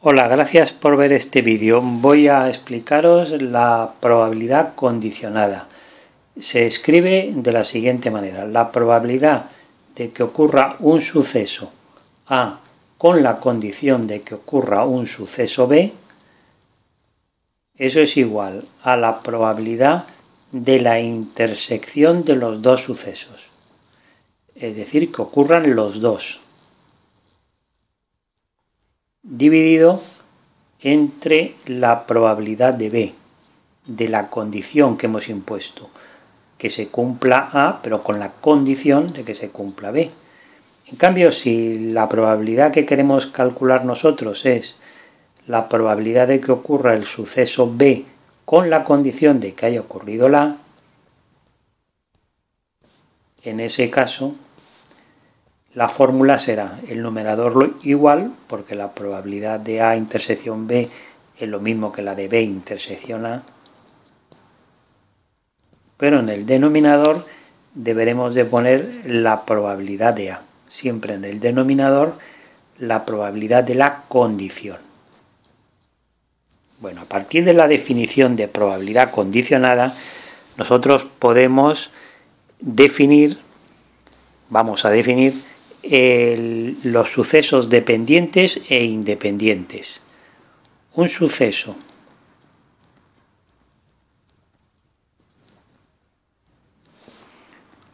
Hola, gracias por ver este vídeo. Voy a explicaros la probabilidad condicionada. Se escribe de la siguiente manera. La probabilidad de que ocurra un suceso A con la condición de que ocurra un suceso B, eso es igual a la probabilidad de la intersección de los dos sucesos. Es decir, que ocurran los dos dividido entre la probabilidad de B, de la condición que hemos impuesto, que se cumpla A, pero con la condición de que se cumpla B. En cambio, si la probabilidad que queremos calcular nosotros es la probabilidad de que ocurra el suceso B con la condición de que haya ocurrido la A, en ese caso la fórmula será el numerador igual, porque la probabilidad de A intersección B es lo mismo que la de B intersección A, pero en el denominador deberemos de poner la probabilidad de A. Siempre en el denominador la probabilidad de la condición. Bueno, a partir de la definición de probabilidad condicionada, nosotros podemos definir, vamos a definir los sucesos dependientes e independientes. Un suceso.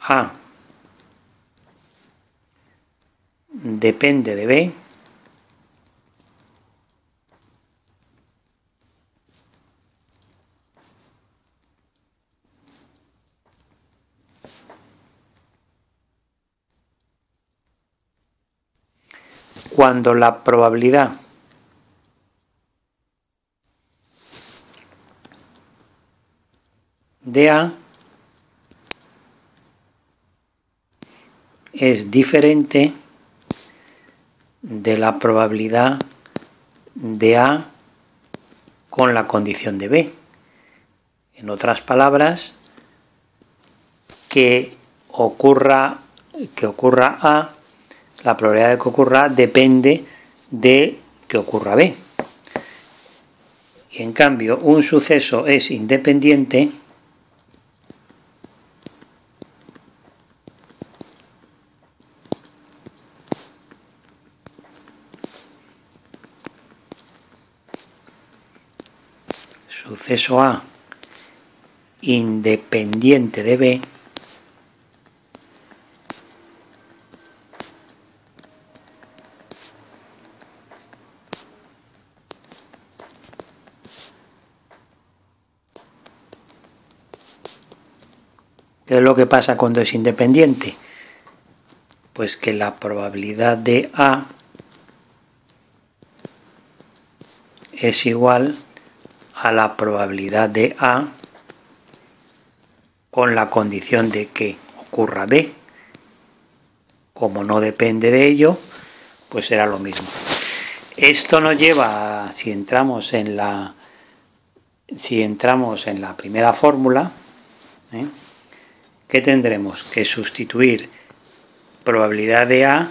A. Depende de B cuando la probabilidad de A es diferente de la probabilidad de A con la condición de B. En otras palabras, que ocurra, que ocurra A la probabilidad de que ocurra depende de que ocurra B. En cambio, un suceso es independiente suceso A independiente de B ¿Qué es lo que pasa cuando es independiente? Pues que la probabilidad de A es igual a la probabilidad de A con la condición de que ocurra B. Como no depende de ello, pues será lo mismo. Esto nos lleva, si entramos en la, si entramos en la primera fórmula, ¿eh? ¿Qué tendremos? Que sustituir probabilidad de A,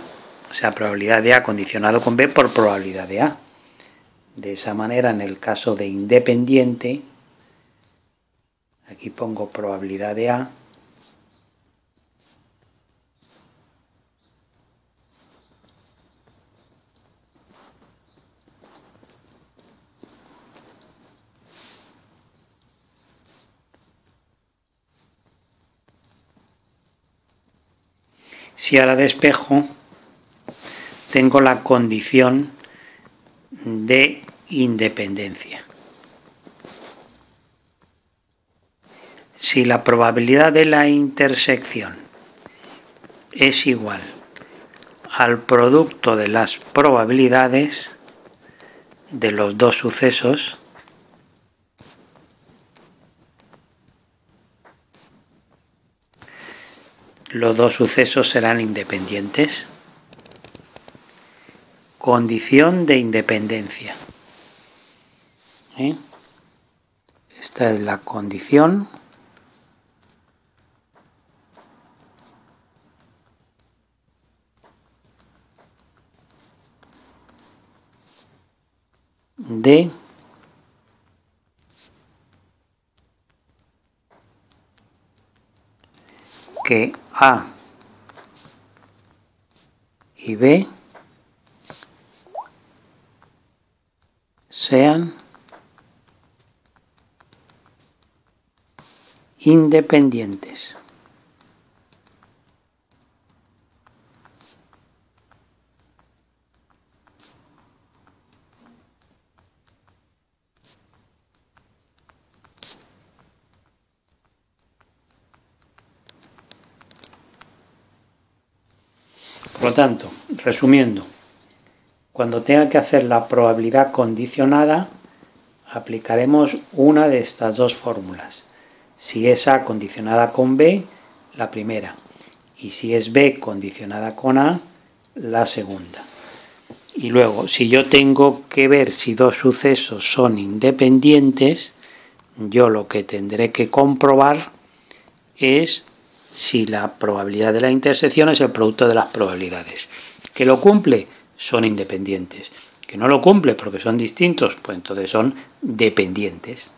o sea, probabilidad de A condicionado con B por probabilidad de A. De esa manera, en el caso de independiente, aquí pongo probabilidad de A, Si ahora despejo, tengo la condición de independencia. Si la probabilidad de la intersección es igual al producto de las probabilidades de los dos sucesos, los dos sucesos serán independientes. Condición de independencia. ¿Eh? Esta es la condición. de que A y B sean independientes. Por lo tanto, resumiendo, cuando tenga que hacer la probabilidad condicionada, aplicaremos una de estas dos fórmulas. Si es A condicionada con B, la primera. Y si es B condicionada con A, la segunda. Y luego, si yo tengo que ver si dos sucesos son independientes, yo lo que tendré que comprobar es si la probabilidad de la intersección es el producto de las probabilidades. ¿Que lo cumple? Son independientes. ¿Que no lo cumple porque son distintos? Pues entonces son dependientes.